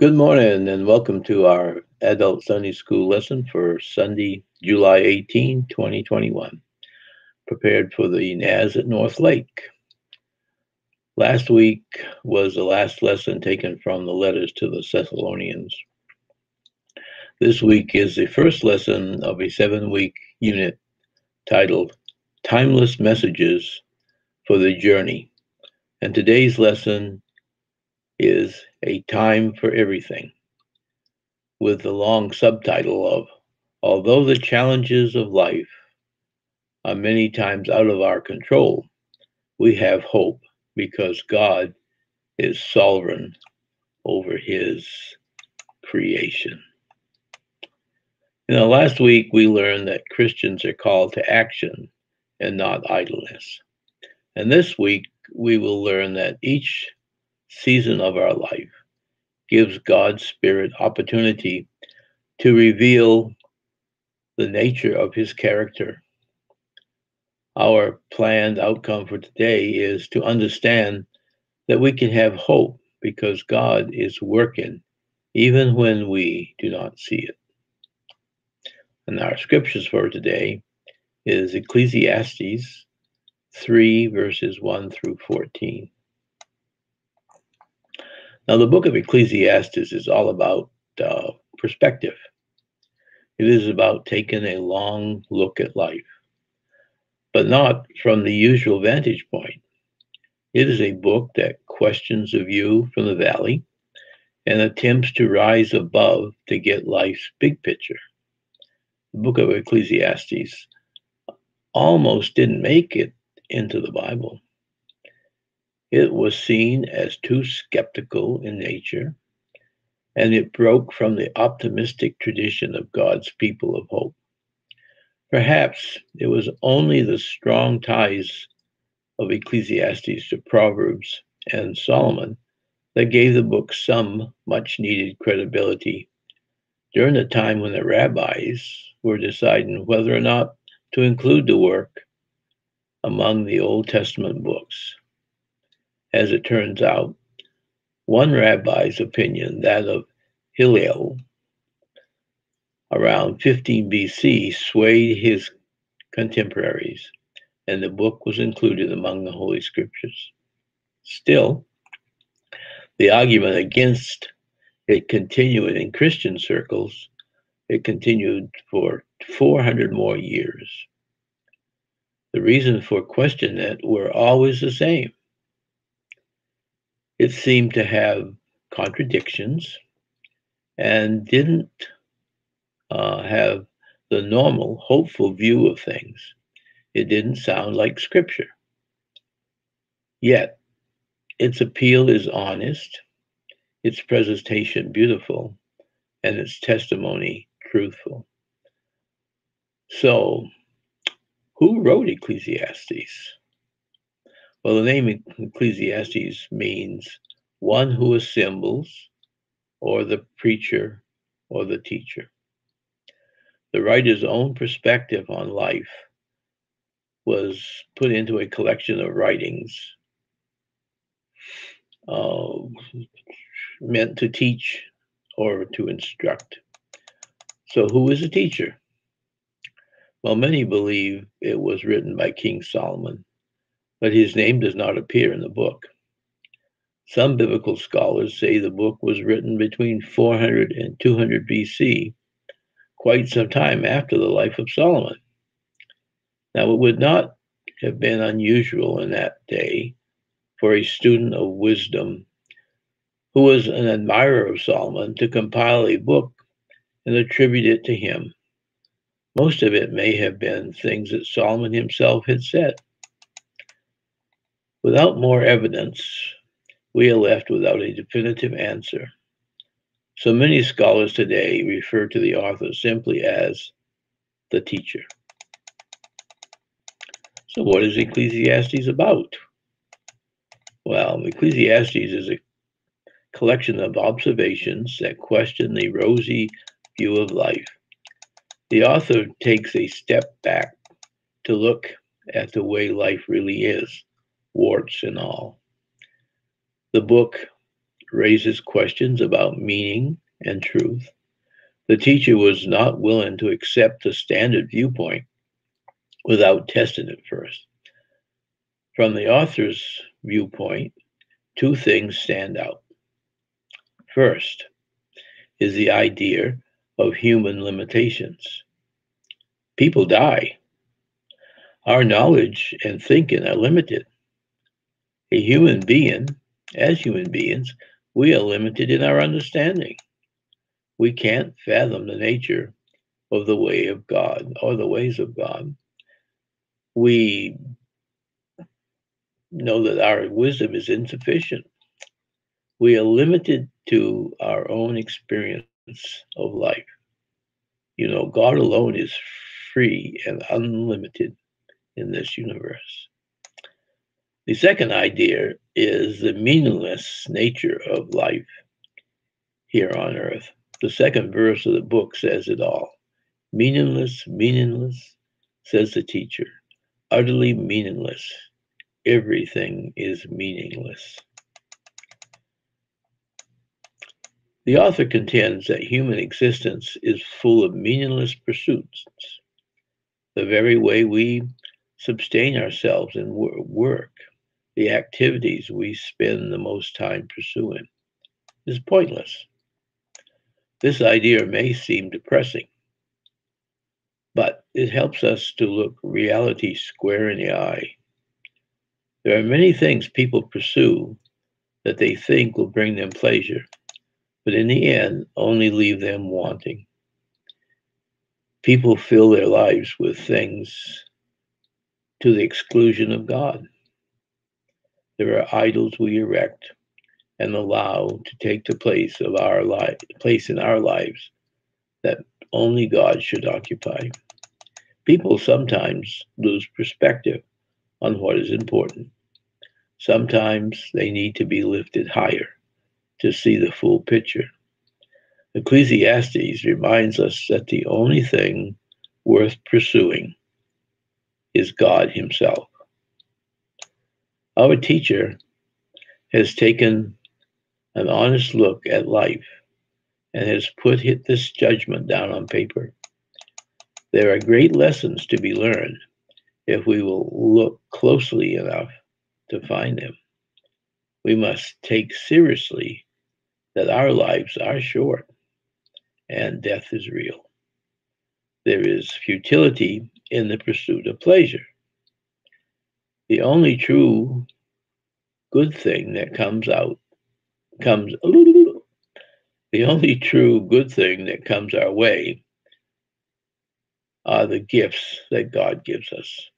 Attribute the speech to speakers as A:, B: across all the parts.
A: Good morning and welcome to our adult Sunday school lesson for Sunday, July 18, 2021. Prepared for the Naz at Northlake. Last week was the last lesson taken from the letters to the Thessalonians. This week is the first lesson of a seven week unit titled Timeless Messages for the Journey. And today's lesson is A Time for Everything, with the long subtitle of Although the challenges of life are many times out of our control, we have hope because God is sovereign over his creation. You know, last week we learned that Christians are called to action and not idleness. And this week we will learn that each season of our life gives God's Spirit opportunity to reveal the nature of His character. Our planned outcome for today is to understand that we can have hope because God is working even when we do not see it. And our scriptures for today is Ecclesiastes 3, verses 1 through 14. Now, the book of Ecclesiastes is all about uh, perspective. It is about taking a long look at life, but not from the usual vantage point. It is a book that questions the view from the valley and attempts to rise above to get life's big picture. The book of Ecclesiastes almost didn't make it into the Bible. It was seen as too skeptical in nature, and it broke from the optimistic tradition of God's people of hope. Perhaps it was only the strong ties of Ecclesiastes to Proverbs and Solomon that gave the book some much needed credibility during the time when the rabbis were deciding whether or not to include the work among the Old Testament books as it turns out, one rabbi's opinion, that of Hillel, around 15 BC, swayed his contemporaries, and the book was included among the Holy Scriptures. Still, the argument against it continued in Christian circles. It continued for 400 more years. The reasons for questioning it were always the same it seemed to have contradictions and didn't uh, have the normal, hopeful view of things. It didn't sound like scripture. Yet, its appeal is honest, its presentation beautiful, and its testimony truthful. So, who wrote Ecclesiastes? Well, the name Ecclesiastes means one who assembles, or the preacher, or the teacher. The writer's own perspective on life was put into a collection of writings uh, meant to teach or to instruct. So, who is a teacher? Well, many believe it was written by King Solomon but his name does not appear in the book. Some biblical scholars say the book was written between 400 and 200 BC, quite some time after the life of Solomon. Now, it would not have been unusual in that day for a student of wisdom who was an admirer of Solomon to compile a book and attribute it to him. Most of it may have been things that Solomon himself had said. Without more evidence, we are left without a definitive answer. So many scholars today refer to the author simply as the teacher. So, what is Ecclesiastes about? Well, Ecclesiastes is a collection of observations that question the rosy view of life. The author takes a step back to look at the way life really is warts and all. The book raises questions about meaning and truth. The teacher was not willing to accept the standard viewpoint without testing it first. From the author's viewpoint, two things stand out. First is the idea of human limitations. People die. Our knowledge and thinking are limited. A human being, as human beings, we are limited in our understanding. We can't fathom the nature of the way of God or the ways of God. We know that our wisdom is insufficient. We are limited to our own experience of life. You know, God alone is free and unlimited in this universe. The second idea is the meaningless nature of life here on earth. The second verse of the book says it all. Meaningless, meaningless, says the teacher. Utterly meaningless. Everything is meaningless. The author contends that human existence is full of meaningless pursuits. The very way we sustain ourselves and work, the activities we spend the most time pursuing, is pointless. This idea may seem depressing, but it helps us to look reality square in the eye. There are many things people pursue that they think will bring them pleasure but in the end, only leave them wanting. People fill their lives with things to the exclusion of God. There are idols we erect and allow to take the place of our life, place in our lives that only God should occupy. People sometimes lose perspective on what is important. Sometimes they need to be lifted higher to see the full picture. Ecclesiastes reminds us that the only thing worth pursuing is God Himself. Our teacher has taken an honest look at life and has put this judgment down on paper. There are great lessons to be learned if we will look closely enough to find them. We must take seriously that our lives are short and death is real. There is futility in the pursuit of pleasure. The only true good thing that comes out comes the only true good thing that comes our way are the gifts that God gives us.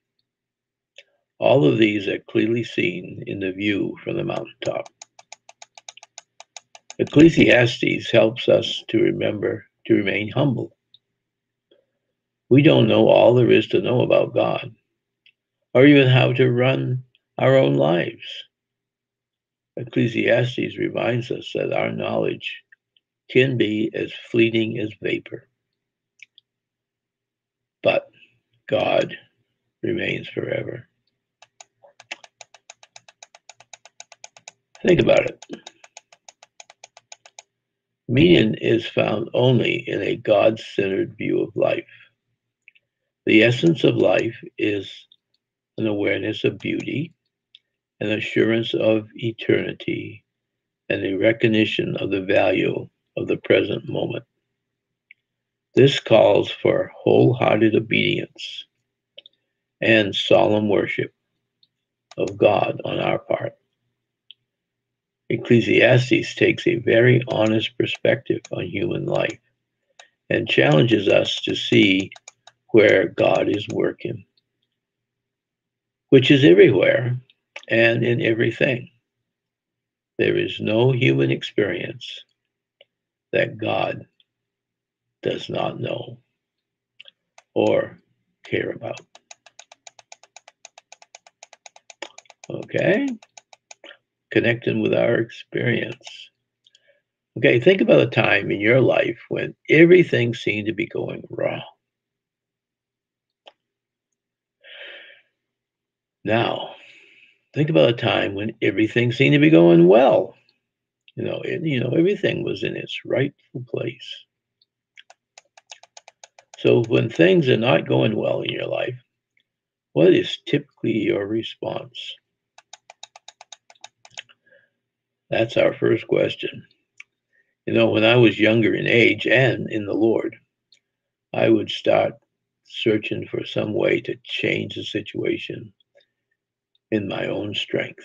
A: All of these are clearly seen in the view from the mountaintop. Ecclesiastes helps us to remember to remain humble. We don't know all there is to know about God, or even how to run our own lives. Ecclesiastes reminds us that our knowledge can be as fleeting as vapor, but God remains forever. Think about it. Meaning is found only in a God centered view of life. The essence of life is an awareness of beauty, an assurance of eternity, and a recognition of the value of the present moment. This calls for wholehearted obedience and solemn worship of God on our part. Ecclesiastes takes a very honest perspective on human life and challenges us to see where God is working, which is everywhere and in everything. There is no human experience that God does not know or care about. Okay? connecting with our experience. Okay, think about a time in your life when everything seemed to be going wrong. Now, think about a time when everything seemed to be going well. You know, it, you know, everything was in its rightful place. So when things are not going well in your life, what is typically your response? That's our first question. You know, when I was younger in age and in the Lord, I would start searching for some way to change the situation in my own strength.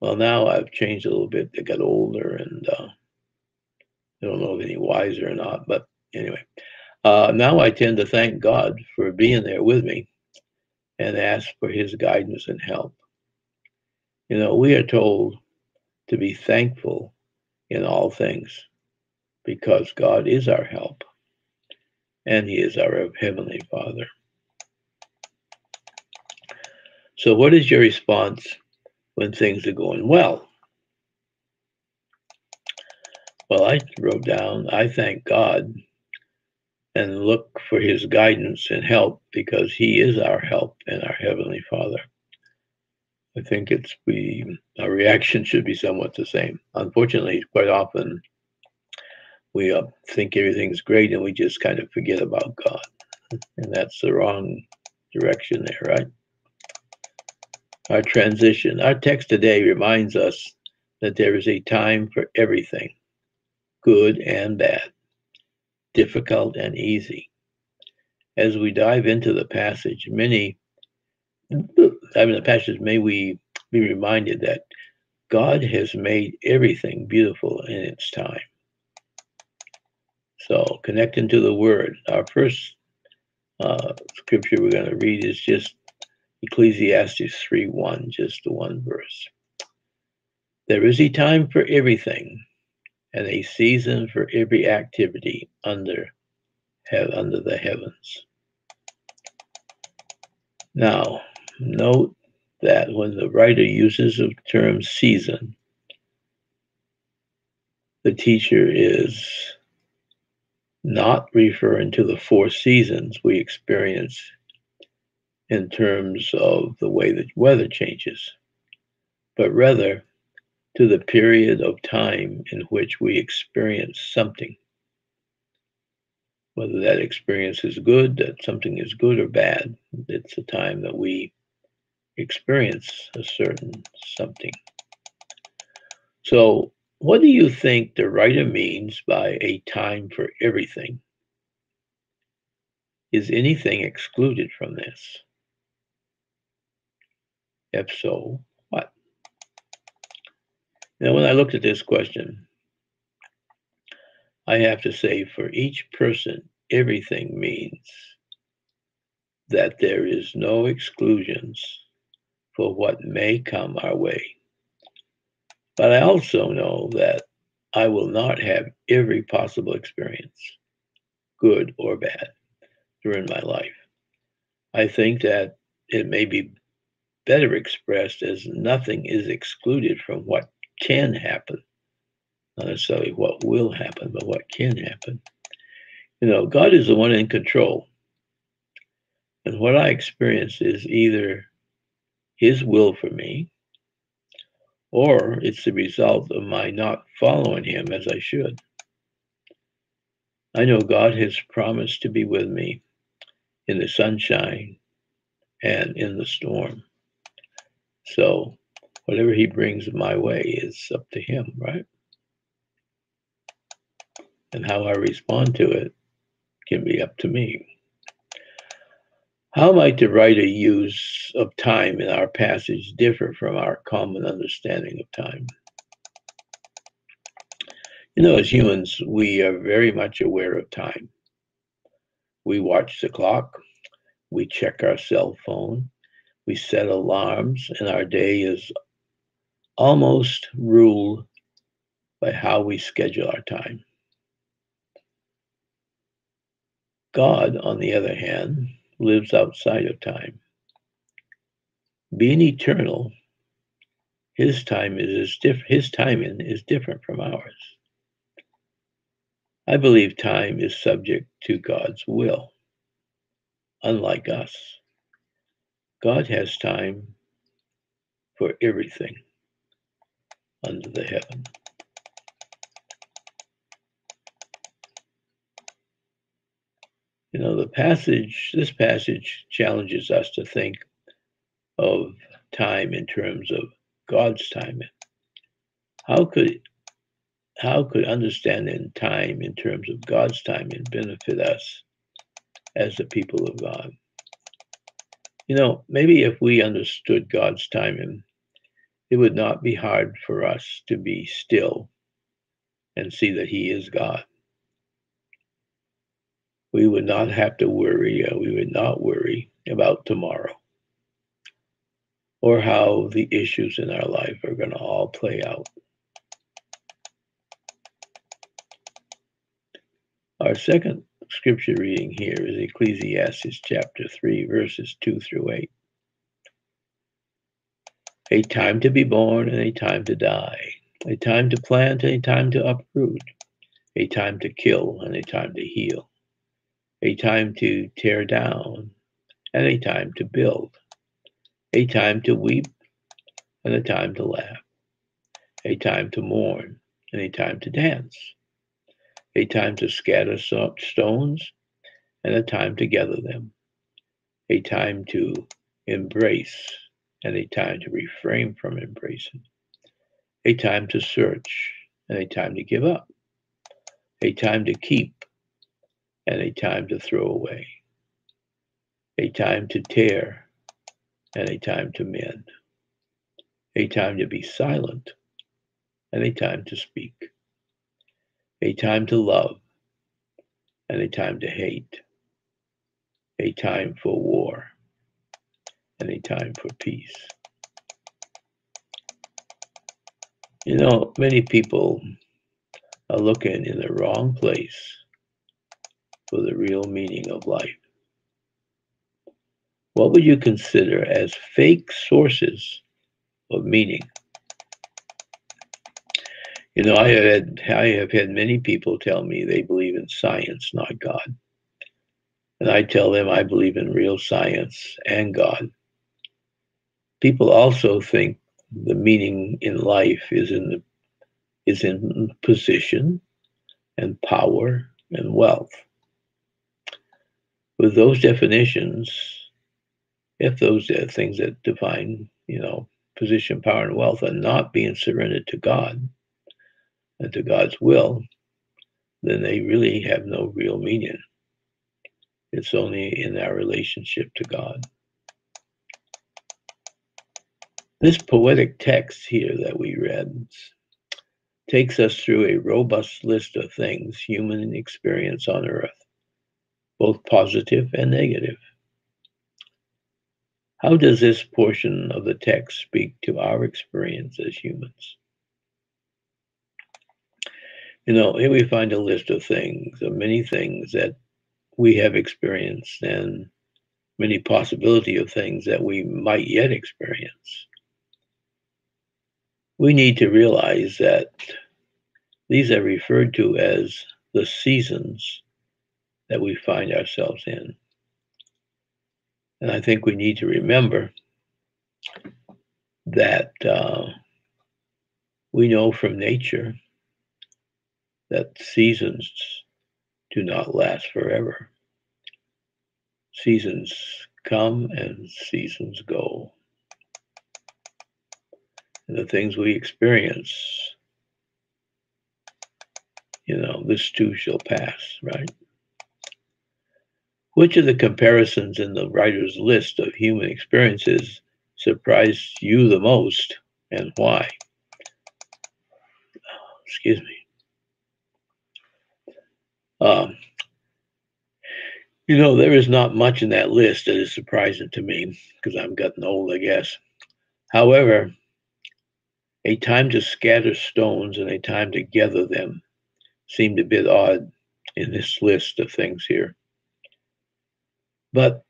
A: Well, now I've changed a little bit. I got older and uh, I don't know if any wiser or not, but anyway, uh, now I tend to thank God for being there with me and ask for his guidance and help. You know, we are told to be thankful in all things because God is our help and he is our heavenly Father. So, what is your response when things are going well? Well, I wrote down, I thank God and look for his guidance and help because he is our help and our heavenly father. I think it's we our reaction should be somewhat the same. Unfortunately, quite often we uh, think everything's great and we just kind of forget about God, and that's the wrong direction there, right? Our transition. Our text today reminds us that there is a time for everything, good and bad difficult and easy. As we dive into the passage, many, I mean, the passage, may we be reminded that God has made everything beautiful in its time. So, connecting to the Word, our first uh, scripture we're going to read is just Ecclesiastes 3 1, just the one verse. There is a time for everything and a season for every activity under have under the heavens. Now, note that when the writer uses the term season, the teacher is not referring to the four seasons we experience in terms of the way that weather changes, but rather to the period of time in which we experience something. Whether that experience is good, that something is good or bad, it's the time that we experience a certain something. So, what do you think the writer means by a time for everything? Is anything excluded from this? If so, what? now, when I looked at this question, I have to say for each person, everything means that there is no exclusions for what may come our way. But I also know that I will not have every possible experience, good or bad, during my life. I think that it may be better expressed as nothing is excluded from what can happen. Not necessarily what will happen, but what can happen. You know, God is the one in control. And what I experience is either His will for me, or it's the result of my not following Him as I should. I know God has promised to be with me in the sunshine and in the storm. So whatever he brings my way is up to him, right? And how I respond to it can be up to me. How might the writer use of time in our passage differ from our common understanding of time? You know, as humans, we are very much aware of time. We watch the clock, we check our cell phone, we set alarms, and our day is almost ruled by how we schedule our time. God, on the other hand, lives outside of time. Being eternal, his time is diff- his timing is different from ours. I believe time is subject to God's will, unlike us. God has time for everything. under the heaven. You know, the passage, this passage challenges us to think of time in terms of God's time. How could how could understanding time in terms of God's timing benefit us as the people of God? You know, maybe if we understood God's timing, it would not be hard for us to be still and see that He is God. We would not have to worry, uh, we would not worry about tomorrow or how the issues in our life are going to all play out. Our second scripture reading here is Ecclesiastes chapter 3, verses 2 through 8. A time to be born and a time to die, a time to plant and a time to uproot, a time to kill and a time to heal, a time to tear down and a time to build, a time to weep and a time to laugh, a time to mourn and a time to dance a time to scatter stones, and a time to gather them, a time to embrace, and a time to refrain from embracing, a time to search, and a time to give up, a time to keep, and a time to throw away, a time to tear, and a time to mend, a time to be silent, and a time to speak a time to love and a time to hate, a time for war and a time for peace. You know, many people are looking in the wrong place for the real meaning of life. What would you consider as fake sources of meaning? You know, I have had I have had many people tell me they believe in science, not God. And I tell them I believe in real science and God. People also think the meaning in life is in the, is in position and power and wealth. With those definitions, if those are things that define, you know, position, power, and wealth are not being surrendered to God, and to God's will, then they really have no real meaning. It's only in our relationship to God. This poetic text here that we read takes us through a robust list of things human experience on earth, both positive and negative. How does this portion of the text speak to our experience as humans? You know, here we find a list of things, of many things that we have experienced and many possibility of things that we might yet experience. We need to realize that these are referred to as the seasons that we find ourselves in. And I think we need to remember that uh, we know from nature that seasons do not last forever. Seasons come and seasons go. And the things we experience, you know, this too shall pass, right? Which of the comparisons in the writer's list of human experiences surprised you the most and why? Excuse me. Um, you know, there is not much in that list that is surprising to me because I'm getting old, I guess. However, a time to scatter stones and a time to gather them seemed a bit odd in this list of things here. But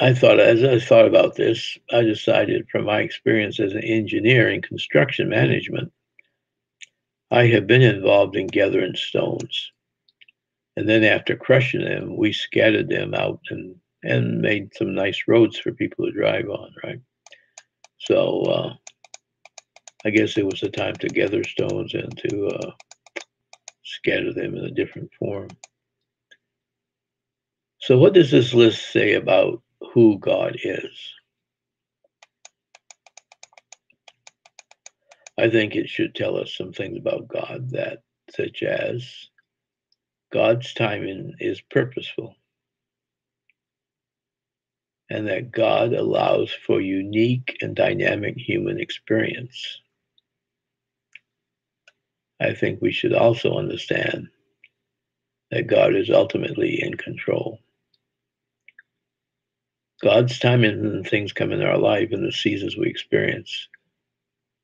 A: I thought, as I thought about this, I decided from my experience as an engineer in construction management, I have been involved in gathering stones. And then after crushing them, we scattered them out and, and made some nice roads for people to drive on, right? So uh, I guess it was a time to gather stones and to uh, scatter them in a different form. So, what does this list say about who God is? I think it should tell us some things about God that, such as God's timing is purposeful and that God allows for unique and dynamic human experience. I think we should also understand that God is ultimately in control. God's timing and things come in our life and the seasons we experience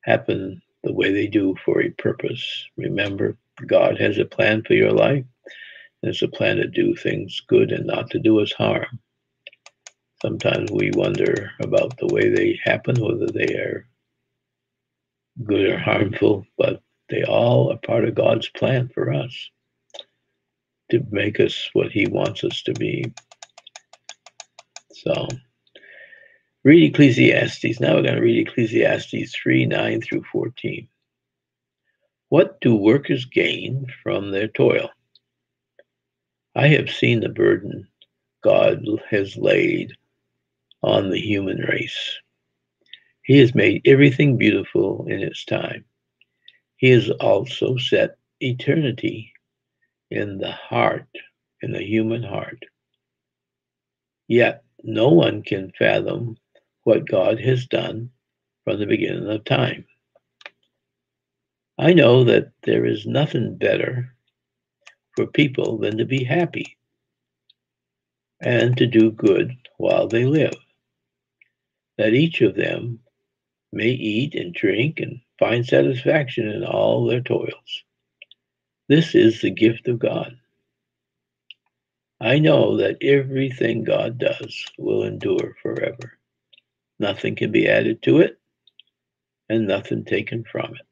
A: happen the way they do for a purpose. Remember, God has a plan for your life. It's a plan to do things good and not to do us harm. Sometimes we wonder about the way they happen, whether they are good or harmful, but they all are part of God's plan for us to make us what He wants us to be. So, read Ecclesiastes. Now we're going to read Ecclesiastes 3 9 through 14. What do workers gain from their toil? I have seen the burden God has laid on the human race. He has made everything beautiful in its time. He has also set eternity in the heart, in the human heart. Yet no one can fathom what God has done from the beginning of time. I know that there is nothing better for people than to be happy and to do good while they live, that each of them may eat and drink and find satisfaction in all their toils. This is the gift of God. I know that everything God does will endure forever. Nothing can be added to it, and nothing taken from it.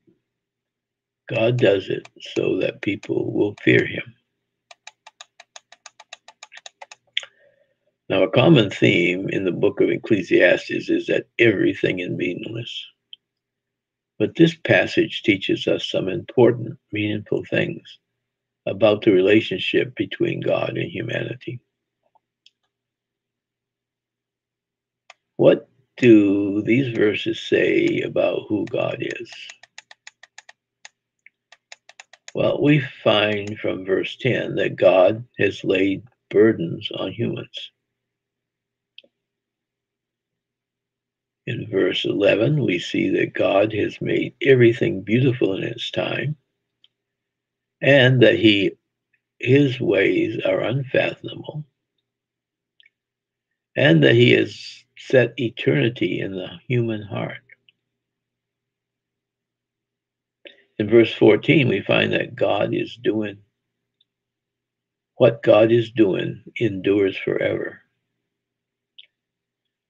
A: God does it so that people will fear him. Now, a common theme in the book of Ecclesiastes is that everything is meaningless. But this passage teaches us some important, meaningful things about the relationship between God and humanity. What do these verses say about who God is? Well, we find from verse 10 that God has laid burdens on humans. In verse 11, we see that God has made everything beautiful in its time and that he his ways are unfathomable and that he has set eternity in the human heart. In verse 14, we find that God is doing what God is doing endures forever,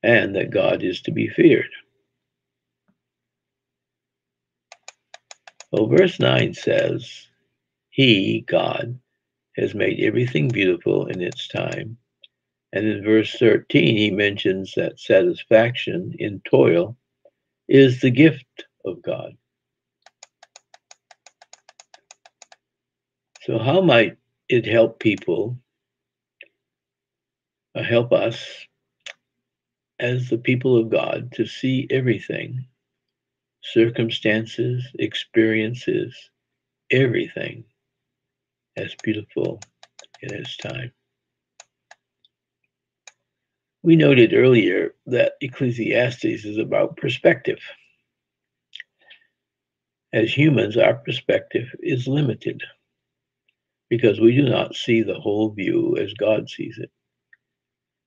A: and that God is to be feared. Well, verse 9 says, He, God, has made everything beautiful in its time. And in verse 13, he mentions that satisfaction in toil is the gift of God. So, how might it help people, uh, help us as the people of God to see everything, circumstances, experiences, everything as beautiful in its time? We noted earlier that Ecclesiastes is about perspective. As humans, our perspective is limited because we do not see the whole view as God sees it.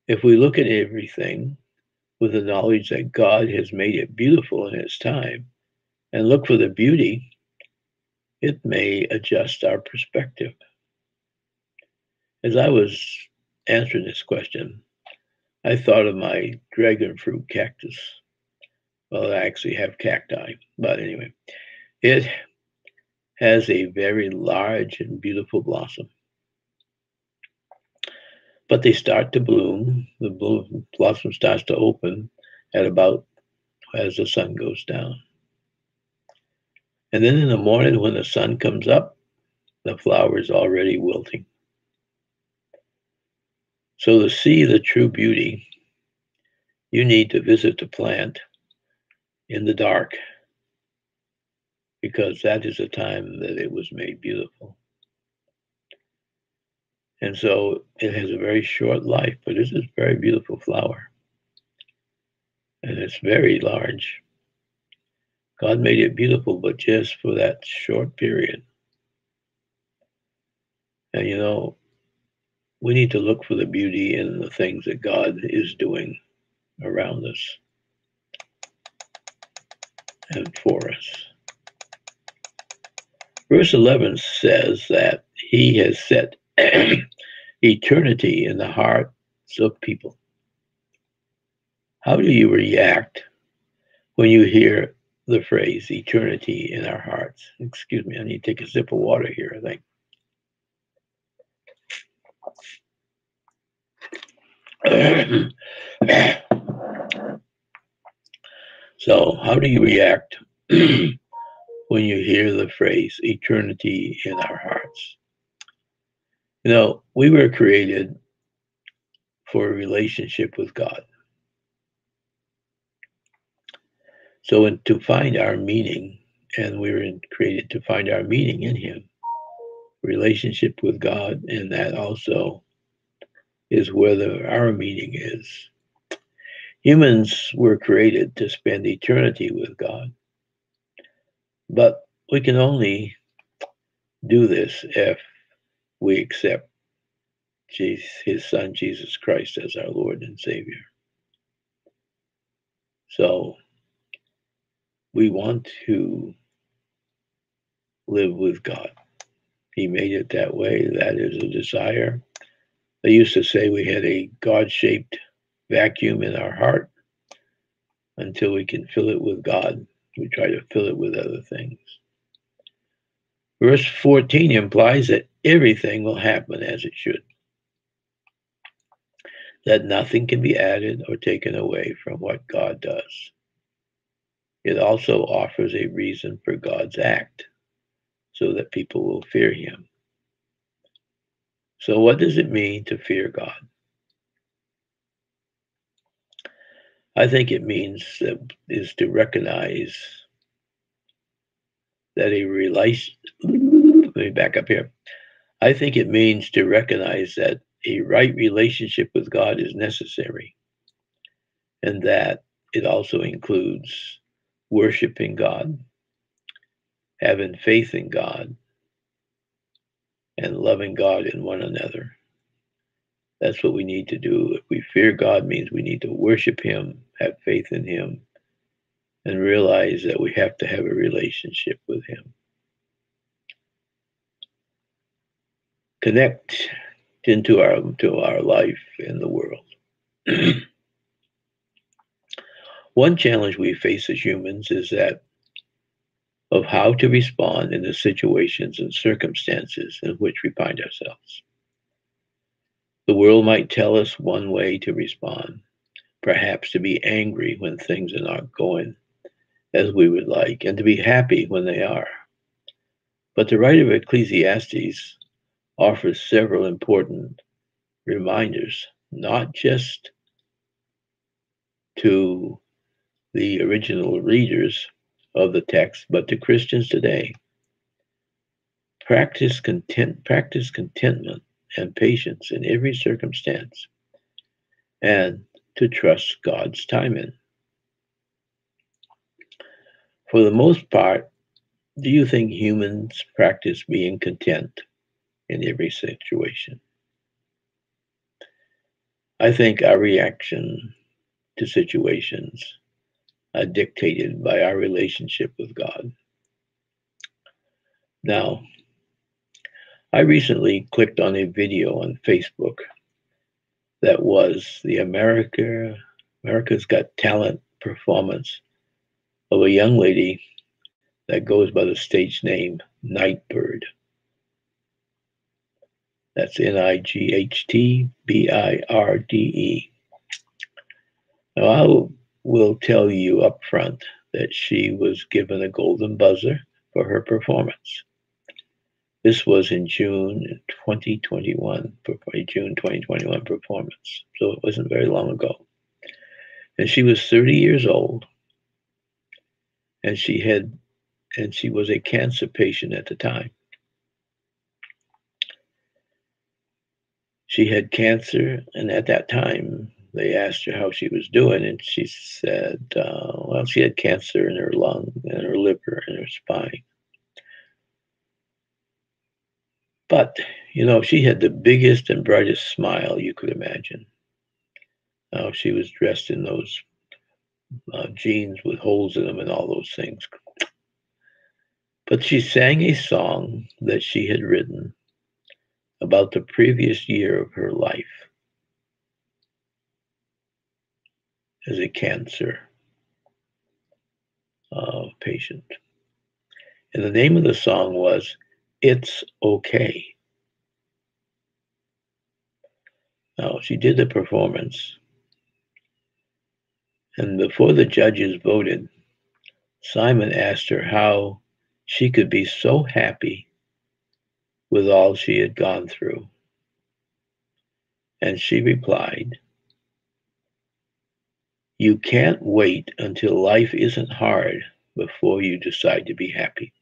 A: If we look at everything with the knowledge that God has made it beautiful in its time and look for the beauty, it may adjust our perspective. As I was answering this question, I thought of my dragon fruit cactus. Well, I actually have cacti, but anyway, it has a very large and beautiful blossom. But they start to bloom. The bloom, blossom starts to open at about as the sun goes down. And then in the morning, when the sun comes up, the flower is already wilting. So, to see the true beauty, you need to visit the plant in the dark because that is the time that it was made beautiful. And so it has a very short life, but this is a very beautiful flower. And it's very large. God made it beautiful, but just for that short period. And you know, we need to look for the beauty in the things that God is doing around us and for us. Verse 11 says that he has set eternity in the hearts of people. How do you react when you hear the phrase eternity in our hearts? Excuse me, I need to take a sip of water here, I think. so, how do you react when you hear the phrase eternity in our hearts? You know, we were created for a relationship with God. So, in, to find our meaning, and we were created to find our meaning in Him, relationship with God, and that also is where the, our meaning is. Humans were created to spend eternity with God, but we can only do this if we accept Jesus, his son Jesus Christ as our Lord and Savior. So we want to live with God. He made it that way. That is a desire. They used to say we had a God shaped vacuum in our heart until we can fill it with God. We try to fill it with other things. Verse 14 implies that everything will happen as it should, that nothing can be added or taken away from what God does. It also offers a reason for God's act so that people will fear him. So, what does it mean to fear God? I think it means that is to recognize that a relation. Let me back up here. I think it means to recognize that a right relationship with God is necessary, and that it also includes worshiping God, having faith in God, and loving God in one another. That's what we need to do. If we fear God means we need to worship him, have faith in him, and realize that we have to have a relationship with him. Connect into our to our life in the world. One challenge we face as humans is that of how to respond in the situations and circumstances in which we find ourselves. The world might tell us one way to respond, perhaps to be angry when things are not going as we would like, and to be happy when they are. But the writer of Ecclesiastes offers several important reminders, not just to the original readers of the text, but to Christians today. Practice content, practice contentment and patience in every circumstance, and to trust God's timing. For the most part, do you think humans practice being content in every situation? I think our reaction to situations are dictated by our relationship with God. Now, I recently clicked on a video on Facebook that was the America America's Got Talent performance of a young lady that goes by the stage name Nightbirde. That's N I G H T B I R D E. Now, I'll will tell you up front that she was given a golden buzzer for her performance. This was in June 2021, for a June 2021 performance. So it wasn't very long ago. And she was 30 years old. And she had, and she was a cancer patient at the time. She had cancer, and at that time, they asked her how she was doing, and she said, uh, well, she had cancer in her lung, and her liver, and her spine. But, you know, she had the biggest and brightest smile you could imagine. Now, she was dressed in those uh, jeans with holes in them and all those things. But she sang a song that she had written about the previous year of her life as a cancer uh, patient. And the name of the song was it's okay. Now, she did the performance, and before the judges voted, Simon asked her how she could be so happy with all she had gone through. And she replied, You can't wait until life isn't hard before you decide to be happy.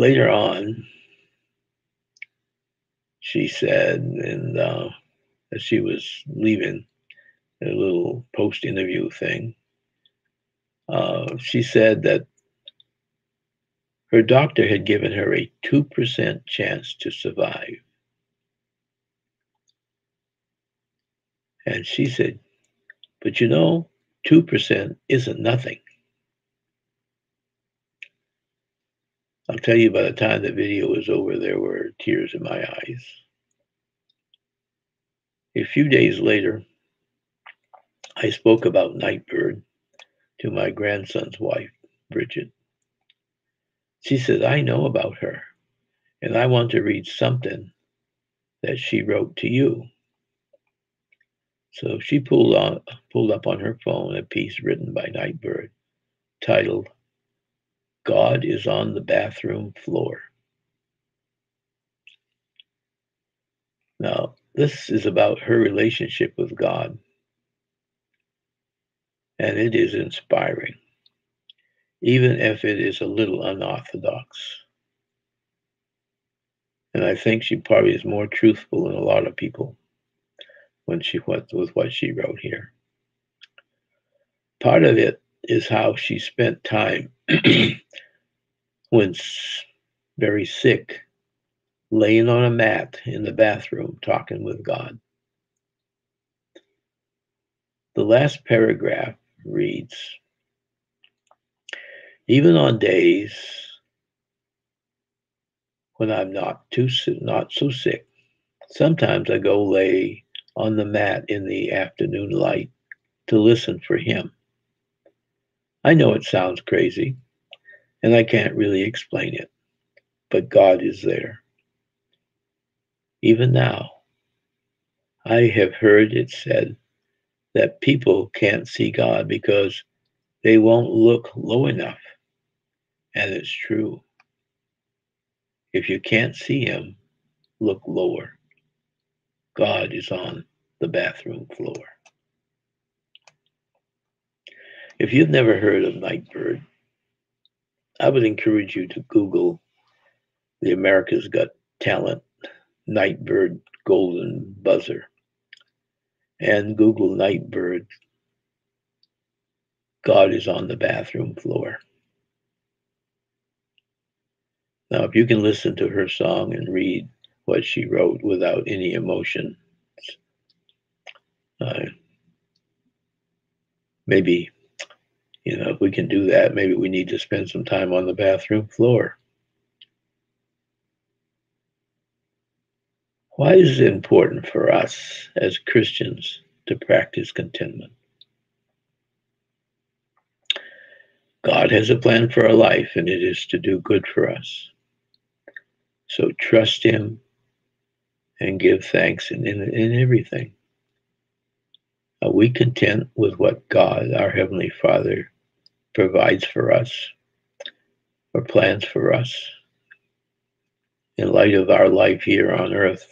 A: Later on, she said, and uh, as she was leaving a little post interview thing, uh, she said that her doctor had given her a 2% chance to survive. And she said, but you know, 2% isn't nothing. I'll tell you by the time the video was over, there were tears in my eyes. A few days later, I spoke about Nightbirde to my grandson's wife, Bridget. She said, I know about her, and I want to read something that she wrote to you. So she pulled on pulled up on her phone a piece written by Nightbirde titled God is on the bathroom floor. Now, this is about her relationship with God. And it is inspiring, even if it is a little unorthodox. And I think she probably is more truthful than a lot of people when she went with what she wrote here. Part of it is how she spent time when very sick, laying on a mat in the bathroom talking with God. The last paragraph reads Even on days when I'm not too not so sick, sometimes I go lay on the mat in the afternoon light to listen for him. I know it sounds crazy, and I can't really explain it, but God is there. Even now, I have heard it said that people can't see God because they won't look low enough. And it's true. If you can't see Him, look lower. God is on the bathroom floor. If you've never heard of Nightbirde, I would encourage you to Google the America's Got Talent Nightbirde Golden Buzzer and Google Nightbirde God is on the bathroom floor. Now, if you can listen to her song and read what she wrote without any emotion, uh, maybe you know, if we can do that, maybe we need to spend some time on the bathroom floor. Why is it important for us as Christians to practice contentment? God has a plan for our life, and it is to do good for us. So trust Him and give thanks in, in, in everything. Are we content with what God, our Heavenly Father, provides for us or plans for us? In light of our life here on earth,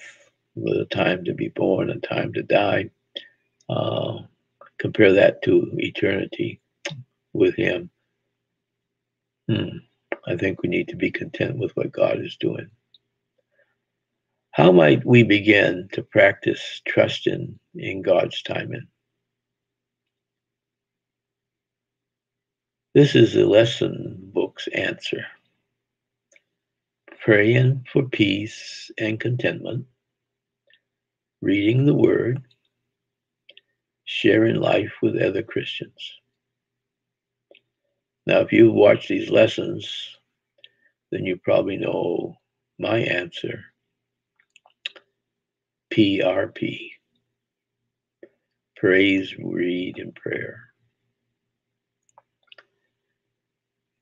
A: with a time to be born and time to die, uh, compare that to eternity with Him. Hmm. I think we need to be content with what God is doing. How might we begin to practice trusting in God's timing? This is the lesson book's answer. Praying for peace and contentment, reading the Word, sharing life with other Christians. Now, if you've watched these lessons, then you probably know my answer PRP Praise, Read, and Prayer.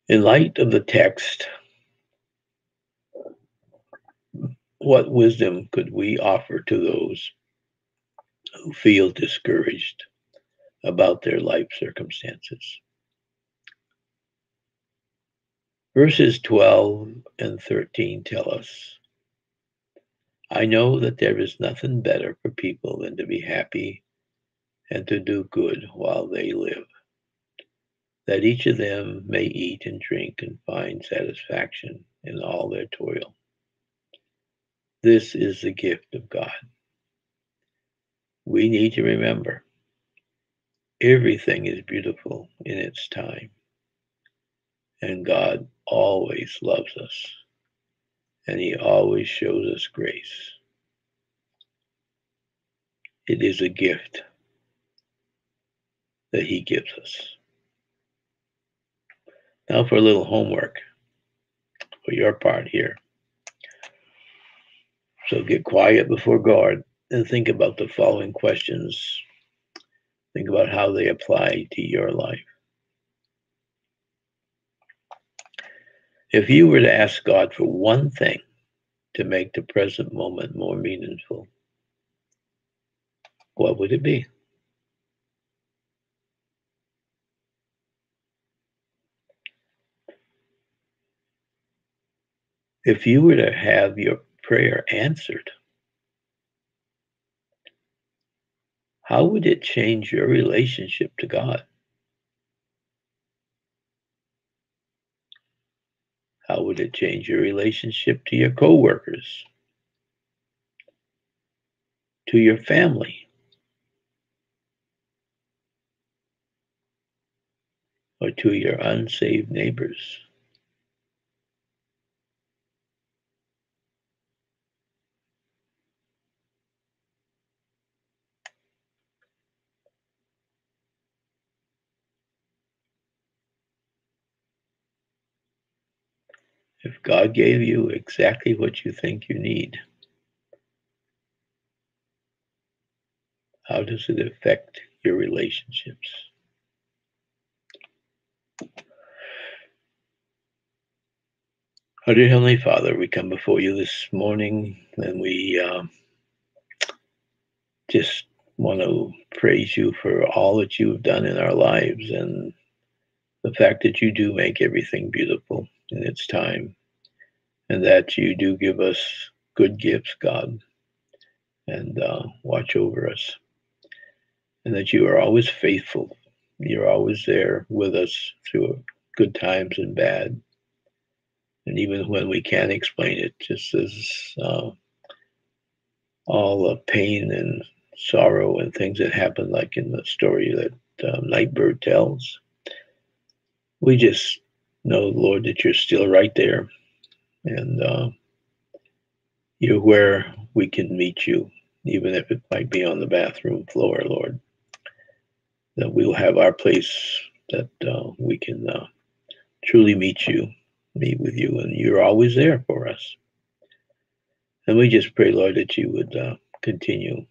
A: In light of the text, what wisdom could we offer to those who feel discouraged about their life circumstances? Verses 12 and 13 tell us I know that there is nothing better for people than to be happy and to do good while they live that each of them may eat and drink and find satisfaction in all their toil. This is the gift of God. We need to remember everything is beautiful in its time, and God always loves us, and He always shows us grace. It is a gift that He gives us. Now for a little homework for your part here. So get quiet before God and think about the following questions. Think about how they apply to your life. If you were to ask God for one thing to make the present moment more meaningful, what would it be? If you were to have your prayer answered, how would it change your relationship to God? How would it change your relationship to your coworkers? To your family? Or to your unsaved neighbors? If God gave you exactly what you think you need, how does it affect your relationships? Our dear Heavenly Father, we come before you this morning and we uh, just want to praise you for all that you have done in our lives and the fact that you do make everything beautiful in its time and that you do give us good gifts, God, and uh, watch over us, and that you are always faithful. You're always there with us through good times and bad. And even when we can't explain it, just as uh, all the pain and sorrow and things that happen, like in the story that uh, Nightbirde tells, we just know, Lord, that you're still right there and uh, you're where we can meet you, even if it might be on the bathroom floor, Lord. That we'll have our place that uh, we can uh, truly meet you, meet with you, and you're always there for us. And we just pray, Lord, that you would uh, continue.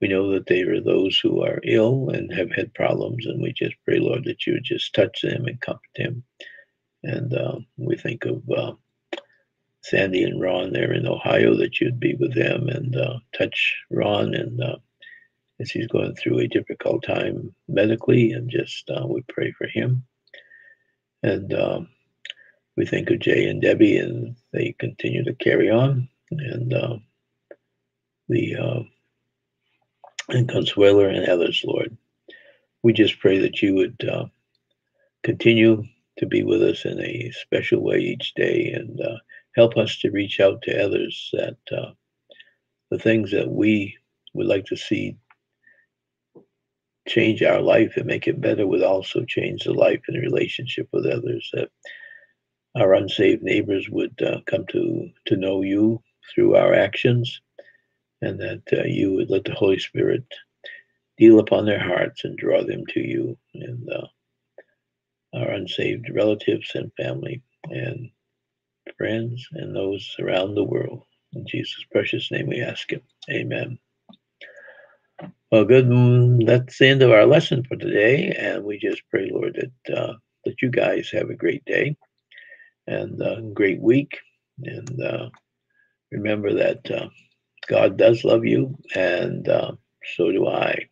A: We know that they are those who are ill and have had problems, and we just pray, Lord, that you would just touch them and comfort them. And uh, we think of uh, Sandy and Ron there in Ohio that you'd be with them and uh, touch Ron and uh, as he's going through a difficult time medically, and just uh, we pray for him. And um, we think of Jay and Debbie, and they continue to carry on. And uh, the uh, and Consuelo and others, Lord, we just pray that you would uh, continue to be with us in a special way each day and uh, help us to reach out to others that uh, the things that we would like to see change our life and make it better would also change the life and relationship with others that our unsaved neighbors would uh, come to to know you through our actions and that uh, you would let the holy spirit deal upon their hearts and draw them to you and uh, our unsaved relatives and family and friends and those around the world. In jesus precious name we ask it. Amen. Well, good. Mm, that's the end of our lesson for today, and we just pray, Lord, that uh, that you guys have a great day and a great week, and uh, remember that uh, God does love you, and uh, so do I.